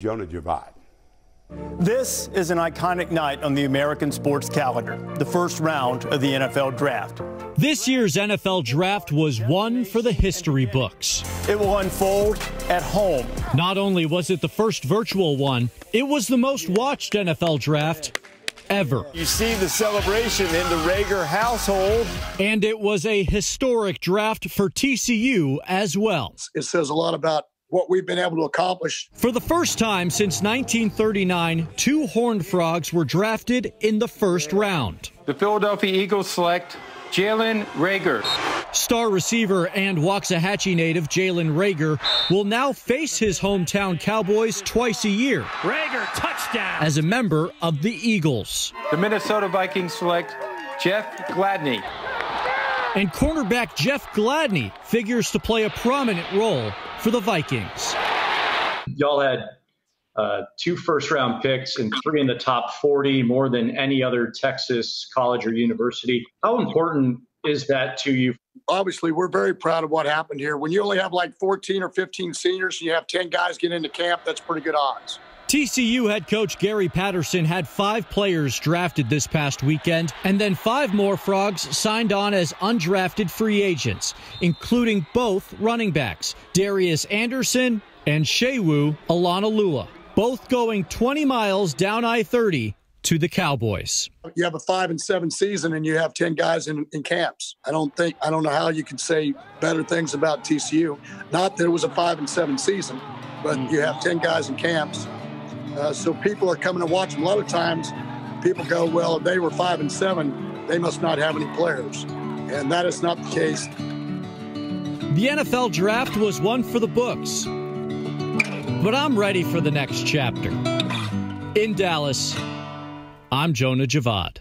Jonah Javad. This is an iconic night on the American sports calendar, the first round of the NFL draft. This year's NFL draft was one for the history books. It will unfold at home. Not only was it the first virtual one, it was the most watched NFL draft ever. You see the celebration in the Reagor household. And it was a historic draft for TCU as well. It says a lot about what we've been able to accomplish. For the first time since 1939, two Horned Frogs were drafted in the first round. The Philadelphia Eagles select Jalen Reagor. Star receiver and Waxahachie native Jalen Reagor will now face his hometown Cowboys twice a year. Reagor, touchdown! As a member of the Eagles. The Minnesota Vikings select Jeff Gladney. And cornerback Jeff Gladney figures to play a prominent role for the Vikings. Y'all had uh, two first round picks and three in the top 40, more than any other Texas college or university. How important is that to you? Obviously, we're very proud of what happened here. When you only have like 14 or 15 seniors and you have 10 guys get into camp, that's pretty good odds. TCU head coach Gary Patterson had five players drafted this past weekend, and then five more Frogs signed on as undrafted free agents, including both running backs, Darius Anderson and Sewo Olonilua, both going 20 miles down I 30 to the Cowboys. You have a five and seven season and you have 10 guys in, in camps. I don't think, I don't know how you could say better things about TCU. Not that it was a five and seven season, but you have 10 guys in camps uh, so people are coming to watch them. A lot of times, people go, "Well, if they were five and seven, they must not have any players," and that is not the case. The NFL draft was one for the books, but I'm ready for the next chapter. In Dallas, I'm Jonah Javad.